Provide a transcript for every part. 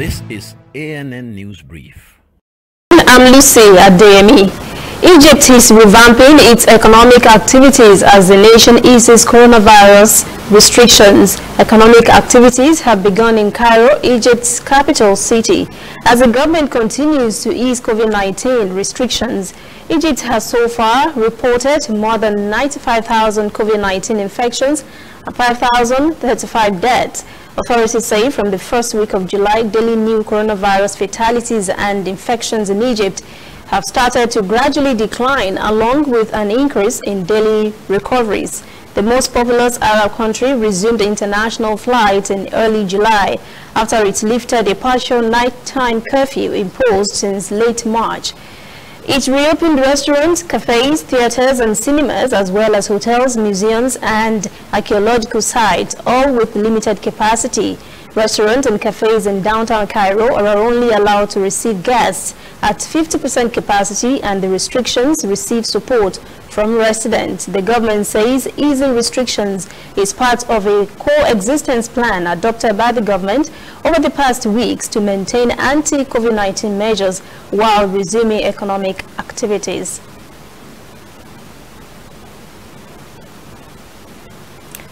is ANN News Brief. I'm Lucy Adeyemi. Egypt is revamping its economic activities as the nation eases coronavirus restrictions. Economic activities have begun in Cairo, Egypt's capital city. As the government continues to ease COVID-19 restrictions, Egypt has so far reported more than 95,000 COVID-19 infections and 5,035 deaths. Authorities say from the first week of July, daily new coronavirus fatalities and infections in Egypt have started to gradually decline along with an increase in daily recoveries. The most populous Arab country resumed international flights in early July after it lifted a partial nighttime curfew imposed since late March. It reopened restaurants, cafes, theaters and cinemas as well as hotels, museums and archaeological sites, all with limited capacity. Restaurants and cafes in downtown Cairo are only allowed to receive guests at 50% capacity and the restrictions receive support from residents. The government says easing restrictions is part of a coexistence plan adopted by the government over the past weeks to maintain anti-COVID-19 measures while resuming economic activities.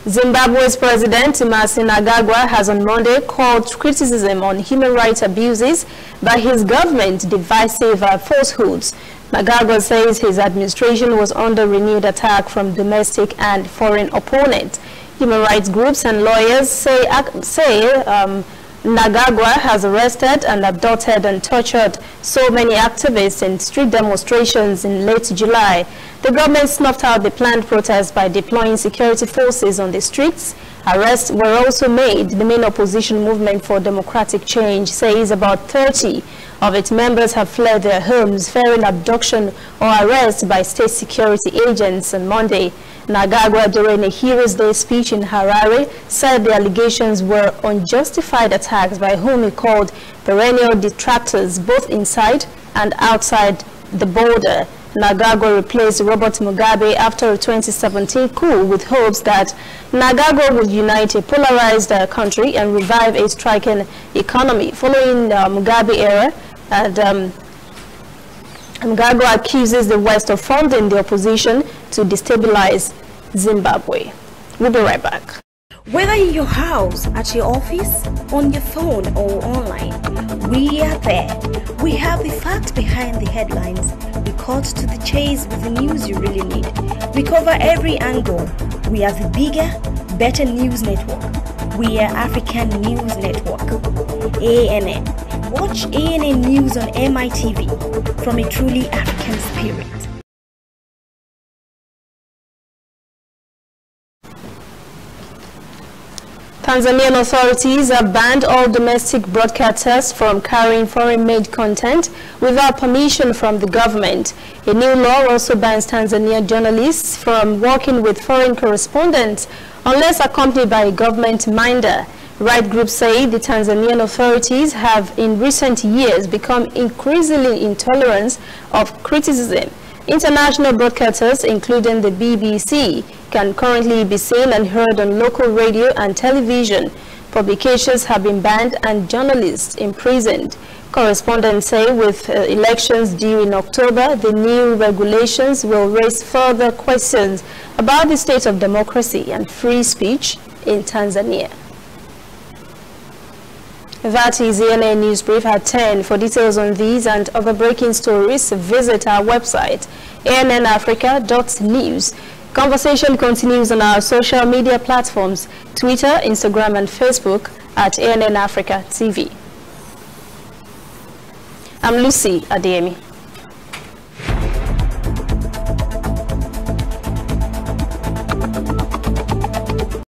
Zimbabwe's President Emmerson Mnangagwa has on Monday called criticism on human rights abuses by his government divisive falsehoods. Mnangagwa says his administration was under renewed attack from domestic and foreign opponents. Human rights groups and lawyers say, say um, Mnangagwa has arrested and abducted and tortured so many activists in street demonstrations in late July. The government snuffed out the planned protest by deploying security forces on the streets. Arrests were also made. The main opposition movement for democratic change says about 30 of its members have fled their homes, fearing abduction or arrest by state security agents on Monday. Mnangagwa, during a Heroes Day speech in Harare, said the allegations were unjustified attacks by whom he called perennial detractors both inside and outside the border. Mnangagwa replaced Robert Mugabe after a 2017 coup with hopes that Mnangagwa would unite a polarized uh, country and revive a striking economy. Following the uh, Mugabe era, and um, Mnangagwa accuses the West of funding the opposition to destabilize Zimbabwe. We'll be right back. Whether in your house, at your office, on your phone or online, we are there. We have the facts behind the headlines. We cut to the chase with the news you really need. We cover every angle. We are the bigger, better news network. We are African News Network. ANN. Watch ANN News on MITV from a truly African spirit. Tanzanian authorities have banned all domestic broadcasters from carrying foreign-made content without permission from the government. A new law also bans Tanzanian journalists from working with foreign correspondents unless accompanied by a government minder. Right groups say the Tanzanian authorities have in recent years become increasingly intolerant of criticism. International broadcasters, including the BBC, can currently be seen and heard on local radio and television. Publications have been banned and journalists imprisoned. Correspondents say with uh, elections due in October, the new regulations will raise further questions about the state of democracy and free speech in Tanzania. That is ANN News Brief at 10. For details on these and other breaking stories, visit our website, annafrica.news. Conversation continues on our social media platforms, Twitter, Instagram, and Facebook at ANN Africa TV. I'm Lucy Adeyemi.